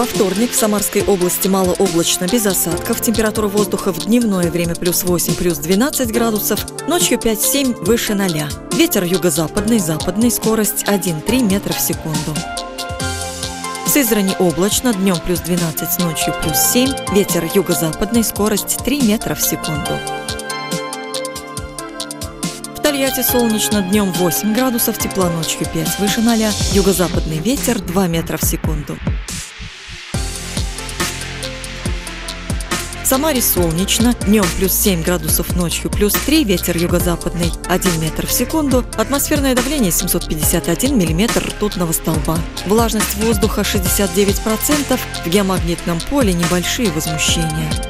Во вторник в Самарской области малооблачно, без осадков. Температура воздуха в дневное время плюс 8, плюс 12 градусов. Ночью 5-7 выше 0. Ветер юго-западный, западный, скорость 1-3 метра в секунду. В Сызрани облачно, днем плюс 12, ночью плюс 7. Ветер юго-западный, скорость 3 метра в секунду. В Тольятти солнечно, днем 8 градусов, тепла ночью 5 выше 0. Юго-западный ветер 2 метра в секунду. Самаре солнечно, днем плюс 7 градусов, ночью плюс 3, ветер юго-западный 1 метр в секунду, атмосферное давление 751 миллиметр ртутного столба. Влажность воздуха 69%, в геомагнитном поле небольшие возмущения.